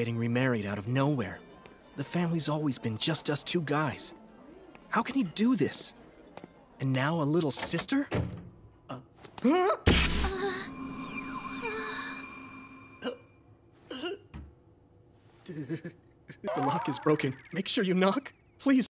getting remarried out of nowhere. The family's always been just us two guys. How can he do this? And now a little sister? Uh, huh? the lock is broken. Make sure you knock. Please.